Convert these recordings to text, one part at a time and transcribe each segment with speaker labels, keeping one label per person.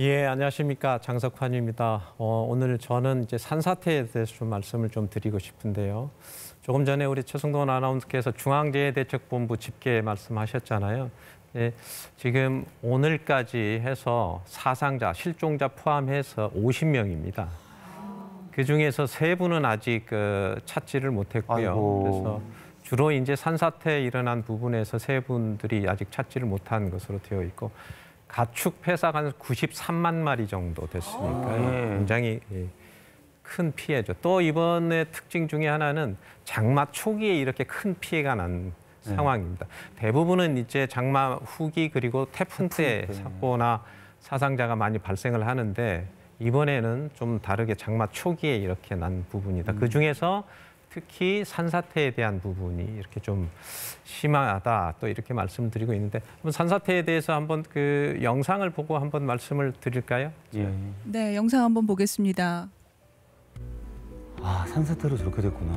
Speaker 1: 예, 안녕하십니까. 장석환입니다. 어, 오늘 저는 이제 산사태에 대해서 좀 말씀을 좀 드리고 싶은데요. 조금 전에 우리 최승돈 아나운서께서 중앙재해대책본부 집계 말씀하셨잖아요. 예, 지금 오늘까지 해서 사상자, 실종자 포함해서 50명입니다. 그 중에서 세 분은 아직 그 찾지를 못했고요.
Speaker 2: 아이고.
Speaker 1: 그래서 주로 이제 산사태 일어난 부분에서 세 분들이 아직 찾지를 못한 것으로 되어 있고 가축 폐사가 한 93만 마리 정도 됐으니까
Speaker 2: 네.
Speaker 1: 굉장히 예, 큰 피해죠. 또 이번에 특징 중에 하나는 장마 초기에 이렇게 큰 피해가 난 상황입니다. 대부분은 이제 장마 후기 그리고 태풍 때 사고나 사상자가 많이 발생을 하는데 이번에는 좀 다르게 장마 초기에 이렇게 난 부분이다. 그 중에서 특히 산사태에 대한 부분이 이렇게 좀 심하다 또 이렇게 말씀드리고 있는데 한번 산사태에 대해서 한번 그 영상을 보고 한번 말씀을 드릴까요?
Speaker 2: 예.
Speaker 3: 네, 영상 한번 보겠습니다.
Speaker 2: 아 산사태로 저렇게 됐구나.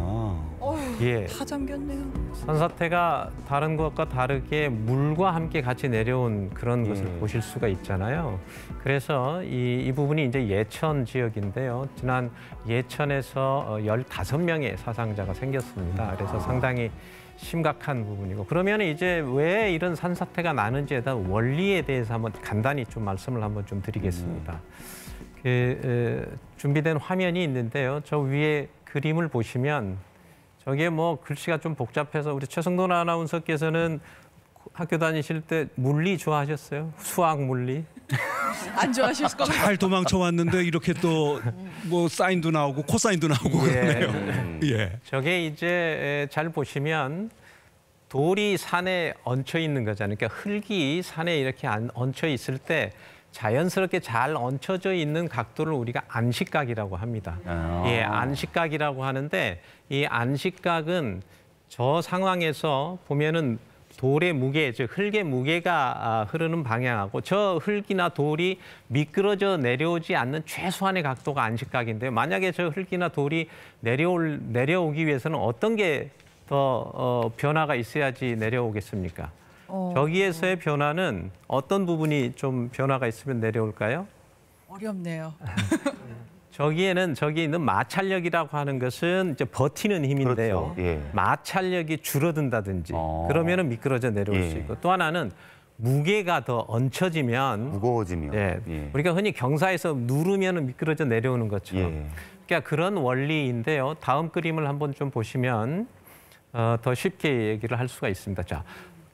Speaker 1: 예.
Speaker 3: 다 잠겼네요.
Speaker 1: 산사태가 다른 것과 다르게 물과 함께 같이 내려온 그런
Speaker 2: 예.
Speaker 1: 것을 보실 수가 있잖아요. 그래서 이, 이 부분이 이제 예천 지역인데요. 지난 예천에서 어, 15명의 사상자가 생겼습니다. 그래서 상당히 심각한 부분이고 그러면 이제 왜 이런 산사태가 나는지에 대한 원리에 대해서 한번 간단히 좀 말씀을 한번 좀 드리겠습니다. 그 어, 준비된 화면이 있는데요. 저 위에 그림을 보시면 저게 뭐 글씨가 좀 복잡해서 우리 최성돈 아나운서께서는 학교 다니실 때 물리 좋아하셨어요? 수학 물리?
Speaker 3: 안 좋아하실 것 같아요.
Speaker 4: 잘 도망쳐 왔는데 이렇게 또 뭐 사인도 나오고 코사인도 나오고 그러네요. 예.
Speaker 1: 저게 이제 잘 보시면 돌이 산에 얹혀 있는 거잖아요. 그러니까 흙이 산에 이렇게 안- 얹혀 있을 때 자연스럽게 잘 얹혀져 있는 각도를 우리가 안식각이라고 합니다.
Speaker 2: 아.
Speaker 1: 예, 안식각이라고 하는데 이 안식각은 저 상황에서 보면은 돌의 무게, 즉 흙의 무게가 아, 흐르는 방향하고 저 흙이나 돌이 미끄러져 내려오지 않는 최소한의 각도가 안식각인데요. 만약에 저 흙이나 돌이 내려올 내려오기 위해서는 어떤 게더 어, 변화가 있어야지 내려오겠습니까?
Speaker 3: 어,
Speaker 1: 저기에서의 변화는 어떤 부분이 좀 변화가 있으면 내려올까요?
Speaker 3: 어렵네요.
Speaker 1: 저기에는 저기 있는 마찰력이라고 하는 것은 이제 버티는 힘인데요.
Speaker 2: 그렇죠. 예.
Speaker 1: 마찰력이 줄어든다든지
Speaker 2: 어.
Speaker 1: 그러면은 미끄러져 내려올
Speaker 2: 예.
Speaker 1: 수 있고 또 하나는 무게가 더 얹혀지면
Speaker 2: 무거워지면.
Speaker 1: 예,
Speaker 2: 예.
Speaker 1: 우리가 흔히 경사에서 누르면은 미끄러져 내려오는 것처럼
Speaker 2: 예.
Speaker 1: 그러니까 그런 원리인데요. 다음 그림을 한번 좀 보시면 어, 더 쉽게 얘기를 할 수가 있습니다. 자,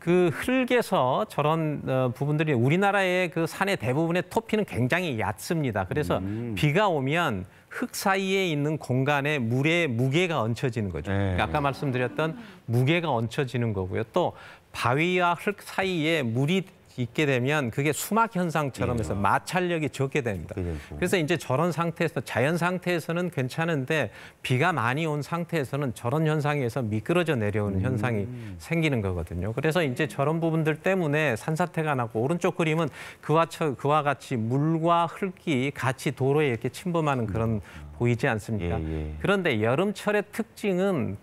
Speaker 1: 그 흙에서 저런 어, 부분들이 우리나라의 그 산의 대부분의 토피는 굉장히 얕습니다. 그래서
Speaker 2: 음.
Speaker 1: 비가 오면 흙 사이에 있는 공간에 물의 무게가 얹혀지는 거죠.
Speaker 2: 네.
Speaker 1: 그러니까 아까 말씀드렸던 무게가 얹혀지는 거고요. 또 바위와 흙 사이에 물이 있게 되면 그게 수막 현상처럼 해서 마찰력이 적게 됩니다. 그래서 이제 저런 상태에서 자연 상태에서는 괜찮은데 비가 많이 온 상태에서는 저런 현상에서 미끄러져 내려오는 현상이 생기는 거거든요. 그래서 이제 저런 부분들 때문에 산사태가 나고 오른쪽 그림은 그와 처, 그와 같이 물과 흙이 같이 도로에 이렇게 침범하는 그런 보이지 않습니까?
Speaker 2: 예, 예.
Speaker 1: 그런데 여름철의 특징은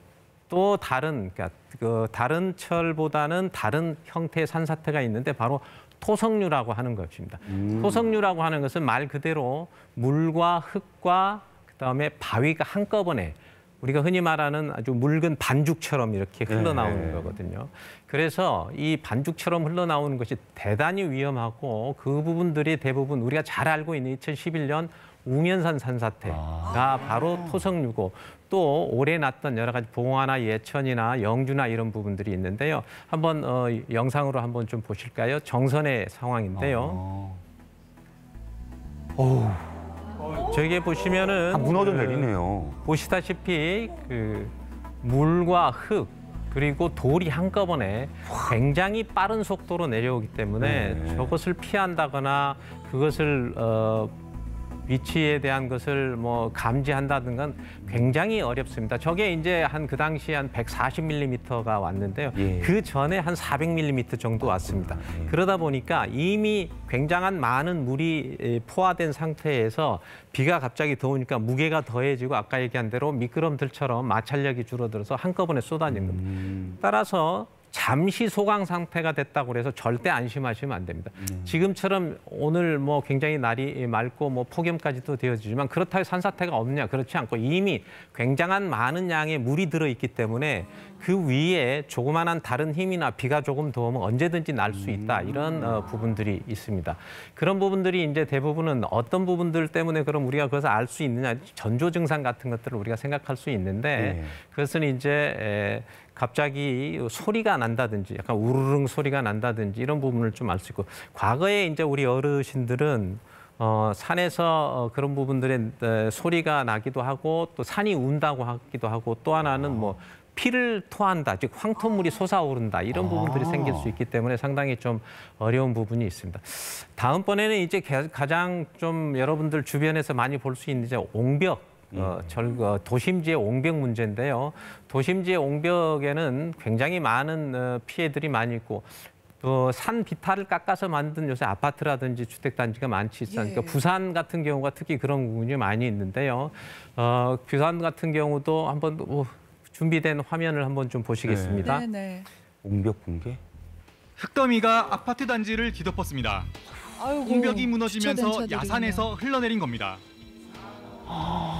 Speaker 1: 또 다른 그러니까 그 다른 철보다는 다른 형태의 산사태가 있는데 바로 토성류라고 하는 것입니다. 토성류라고 하는 것은 말 그대로 물과 흙과 그다음에 바위가 한꺼번에 우리가 흔히 말하는 아주 묽은 반죽처럼 이렇게 흘러나오는
Speaker 2: 네.
Speaker 1: 거거든요. 그래서 이 반죽처럼 흘러나오는 것이 대단히 위험하고 그 부분들이 대부분 우리가 잘 알고 있는 2011년 우면산 산사태가 바로 토성류고 또 올해 났던 여러 가지 봉화나 예천이나 영주나 이런 부분들이 있는데요. 한번 어, 영상으로 한번 좀 보실까요? 정선의 상황인데요.
Speaker 2: 어.
Speaker 1: 저기에 보시면은
Speaker 2: 다 무너져
Speaker 1: 그
Speaker 2: 내리네요.
Speaker 1: 보시다시피 그 물과 흙 그리고 돌이 한꺼번에 굉장히 빠른 속도로 내려오기 때문에
Speaker 2: 네.
Speaker 1: 저것을 피한다거나 그것을 어, 위치에 대한 것을 뭐 감지한다든가 굉장히 어렵습니다. 저게 이제 한 그 당시에 한 140mm가 왔는데요.
Speaker 2: 예.
Speaker 1: 그 전에 한 400mm 정도 왔습니다. 그러다 보니까 이미 굉장한 많은 물이 에, 포화된 상태에서 비가 갑자기 더우니까 무게가 더해지고 아까 얘기한 대로 미끄럼들처럼 마찰력이 줄어들어서 한꺼번에 쏟아지는 겁니다. 따라서 잠시 소강 상태가 됐다고 해서 절대 안심하시면 안 됩니다. 지금처럼 오늘 뭐 굉장히 날이 맑고 뭐 폭염까지도 되어지지만 그렇다고 산사태가 없냐 그렇지 않고 이미 굉장한 많은 양의 물이 들어 있기 때문에 그 위에 조그만한 다른 힘이나 비가 조금 더 오면 언제든지 날 수 있다 이런 어, 부분들이 있습니다. 그런 부분들이 이제 대부분은 어떤 부분들 때문에 그럼 우리가 그것을 알 수 있느냐 전조 증상 같은 것들을 우리가 생각할 수 있는데
Speaker 2: 네.
Speaker 1: 그것은 이제 에, 갑자기 소리가 난다든지 약간 우르릉 소리가 난다든지 이런 부분을 좀 알 수 있고 과거에 이제 우리 어르신들은 어, 산에서 어, 그런 부분들의 에, 소리가 나기도 하고 또 산이 운다고 하기도 하고 또 하나는 뭐 피를 토한다, 즉 황토물이 솟아오른다 이런 부분들이 생길 수 있기 때문에 상당히 좀 어려운 부분이 있습니다. 다음번에는 이제 게- 가장 좀 여러분들 주변에서 많이 볼 수 있는 이제 옹벽. 어, 절, 어, 도심지의 옹벽 문제인데요. 도심지의 옹벽에는 굉장히 많은 어, 피해들이 많이 있고 또산 비탈을 깎아서 만든 요새 아파트라든지 주택단지가 많지 않습니까?
Speaker 3: 예.
Speaker 1: 부산 같은 경우가 특히 그런 부분이 많이 있는데요. 어, 부산 같은 경우도 한번 어, 준비된 화면을 한번 좀 보시겠습니다.
Speaker 3: 네, 네.
Speaker 2: 옹벽 붕괴?
Speaker 5: 흑더미가 아파트 단지를 뒤덮었습니다.
Speaker 3: 아이고,
Speaker 5: 옹벽이 무너지면서 야산에서 흘러내린 겁니다.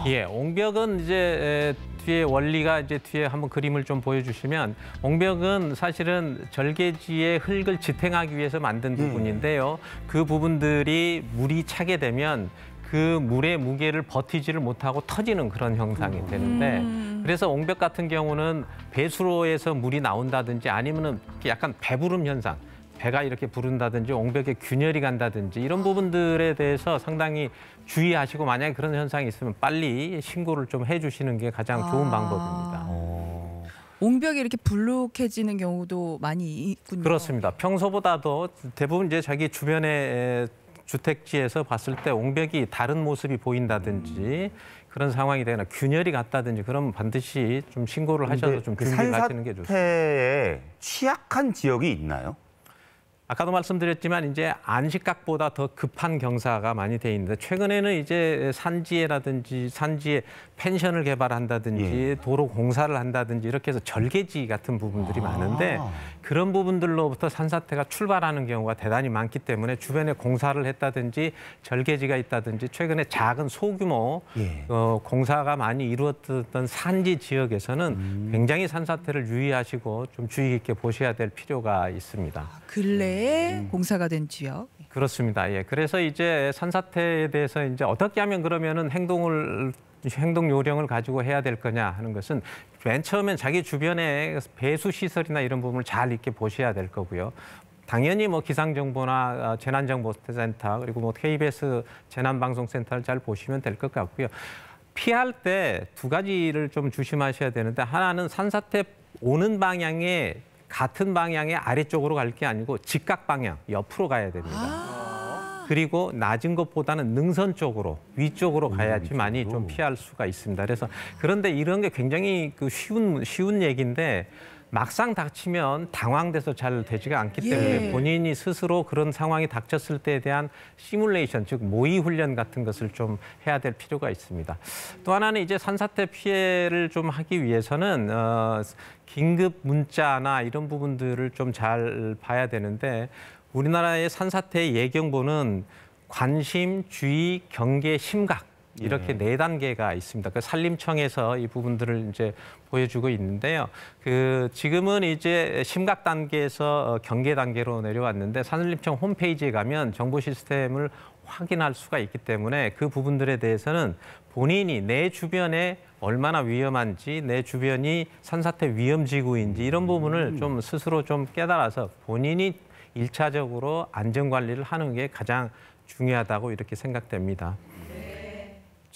Speaker 1: 예, 옹벽은 이제 에, 뒤에 원리가 이제 뒤에 한번 그림을 좀 보여주시면 옹벽은 사실은 절개지의 흙을 지탱하기 위해서 만든 부분인데요. 그 부분들이 물이 차게 되면 그 물의 무게를 버티지를 못하고 터지는 그런 형상이 되는데
Speaker 3: 음.
Speaker 1: 그래서 옹벽 같은 경우는 배수로에서 물이 나온다든지 아니면은 약간 배부름 현상. 배가 이렇게 부른다든지 옹벽에 균열이 간다든지 이런 부분들에 대해서 상당히 주의하시고 만약에 그런 현상이 있으면 빨리 신고를 좀 해주시는 게 가장 좋은
Speaker 3: 아.
Speaker 1: 방법입니다.
Speaker 2: 어.
Speaker 3: 옹벽이 이렇게 불룩해지는 경우도 많이 있군요.
Speaker 1: 그렇습니다. 평소보다도 대부분 이제 자기 주변의 주택지에서 봤을 때 옹벽이 다른 모습이 보인다든지 그런 상황이 되거나 균열이 갔다든지 그러면 반드시 좀 신고를 하셔서
Speaker 2: 좀그
Speaker 1: 준비를 하시는 게 좋습니다.
Speaker 2: 산사태에 취약한 지역이 있나요?
Speaker 1: 아까도 말씀드렸지만 이제 안식각보다 더 급한 경사가 많이 돼 있는데 최근에는 이제 산지에라든지 산지에 펜션을 개발한다든지
Speaker 2: 예.
Speaker 1: 도로 공사를 한다든지 이렇게 해서 절개지 같은 부분들이 많은데 그런 부분들로부터 산사태가 출발하는 경우가 대단히 많기 때문에 주변에 공사를 했다든지 절개지가 있다든지 최근에 작은 소규모
Speaker 2: 예.
Speaker 1: 어, 공사가 많이 이루어졌던 산지 지역에서는 굉장히 산사태를 유의하시고 좀 주의 깊게 보셔야 될 필요가 있습니다.
Speaker 3: 근래 에 공사가 된 지역.
Speaker 1: 그렇습니다. 예. 그래서 이제 산사태에 대해서 이제 어떻게 하면 그러면은 행동을 행동 요령을 가지고 해야 될 거냐 하는 것은 맨 처음엔 자기 주변에 배수 시설이나 이런 부분을 잘 이렇게 보셔야 될 거고요. 당연히 뭐 기상 정보나 어, 재난 정보 센터 그리고 뭐 KBS 재난 방송 센터를 잘 보시면 될 것 같고요. 피할 때 두 가지를 좀 조심하셔야 되는데 하나는 산사태 오는 방향에 같은 방향의 아래쪽으로 갈 게 아니고 직각 방향 옆으로 가야 됩니다. 그리고 낮은 것보다는 능선 쪽으로 위쪽으로 가야지만이 좀 피할 수가 있습니다. 그래서 그런데 이런 게 굉장히 그 쉬운 쉬운 얘기인데 막상 닥치면 당황돼서 잘 되지가 않기
Speaker 3: 예.
Speaker 1: 때문에 본인이 스스로 그런 상황이 닥쳤을 때에 대한 시뮬레이션 즉 모의 훈련 같은 것을 좀 해야 될 필요가 있습니다. 또 하나는 이제 산사태 피해를 좀 하기 위해서는 어, 긴급 문자나 이런 부분들을 좀 잘 봐야 되는데 우리나라의 산사태 예경보는 관심, 주의, 경계, 심각 이렇게 네 단계가 있습니다. 그 산림청에서 이 부분들을 이제 보여주고 있는데요. 그 지금은 이제 심각 단계에서 어, 경계 단계로 내려왔는데 산림청 홈페이지에 가면 정보 시스템을 확인할 수가 있기 때문에 그 부분들에 대해서는 본인이 내 주변에 얼마나 위험한지 내 주변이 산사태 위험 지구인지 이런 부분을 좀 스스로 좀 깨달아서 본인이 일차적으로 안전 관리를 하는 게 가장 중요하다고 이렇게 생각됩니다.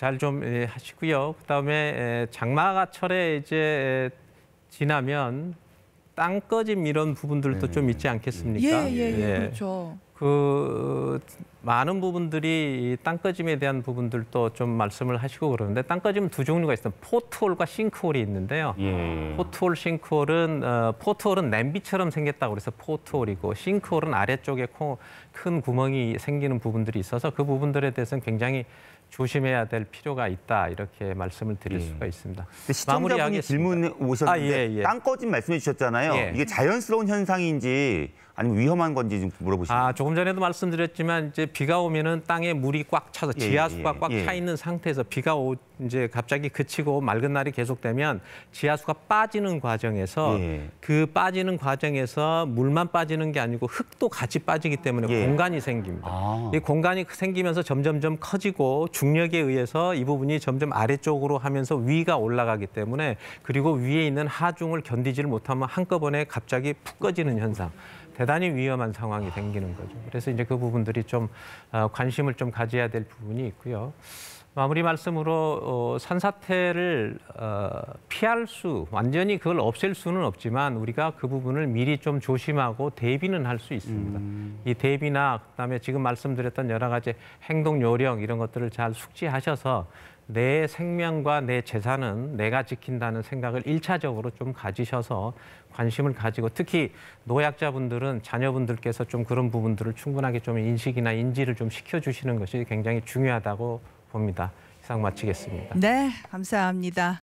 Speaker 1: 잘 좀 하시고요. 그다음에 에, 장마철에 이제 에, 지나면 땅 꺼짐 이런 부분들도 좀 있지 않겠습니까?
Speaker 3: 예, 예, 예, 그렇죠.
Speaker 1: 그 많은 부분들이 이 땅 꺼짐에 대한 부분들도 좀 말씀을 하시고 그러는데 땅 꺼짐은 두 종류가 있어요. 포트홀과 싱크홀이 있는데요.
Speaker 2: 예.
Speaker 1: 포트홀, 싱크홀은 어, 포트홀은 냄비처럼 생겼다고 그래서 포트홀이고 싱크홀은 아래쪽에 코- 큰 구멍이 생기는 부분들이 있어서 그 부분들에 대해서는 굉장히 조심해야 될 필요가 있다 이렇게 말씀을 드릴
Speaker 2: 예.
Speaker 1: 수가 있습니다.
Speaker 2: 시청자분이. 질문에 오셨는데
Speaker 1: 아, 예, 예.
Speaker 2: 땅 꺼짐 말씀해 주셨잖아요.
Speaker 1: 예.
Speaker 2: 이게 자연스러운 현상인지 아니면 위험한 건지 좀 물어보시면.
Speaker 1: 아, 조금 전에도 말씀드렸지만 이제 비가 오면은 땅에 물이 꽉 차서
Speaker 2: 예,
Speaker 1: 지하수가
Speaker 2: 예,
Speaker 1: 꽉
Speaker 2: 예.
Speaker 1: 차 있는 상태에서 비가 오 이제 갑자기 그치고 맑은 날이 계속되면 지하수가 빠지는 과정에서
Speaker 2: 예.
Speaker 1: 그 빠지는 과정에서 물만 빠지는 게 아니고 흙도 같이 빠지기 때문에
Speaker 2: 예.
Speaker 1: 공간이 생깁니다.
Speaker 2: 아.
Speaker 1: 이 공간이 생기면서 점점점 커지고 중력에 의해서 이 부분이 점점 아래쪽으로 하면서 위가 올라가기 때문에 그리고 위에 있는 하중을 견디지를 못하면 한꺼번에 갑자기 푹 꺼지는 현상. 대단히 위험한 상황이 생기는 거죠. 그래서 이제 그 부분들이 좀 어, 관심을 좀 가져야 될 부분이 있고요. 마무리 말씀으로 어, 산사태를 어, 피할 수 완전히 그걸 없앨 수는 없지만 우리가 그 부분을 미리 좀 조심하고 대비는 할 수 있습니다. 이 대비나 그다음에 지금 말씀드렸던 여러 가지 행동 요령 이런 것들을 잘 숙지하셔서 내 생명과 내 재산은 내가 지킨다는 생각을 일차적으로 좀 가지셔서 관심을 가지고 특히 노약자분들은 자녀분들께서 좀 그런 부분들을 충분하게 좀 인식이나 인지를 좀 시켜주시는 것이 굉장히 중요하다고 봅니다. 이상 마치겠습니다.
Speaker 3: 네, 감사합니다.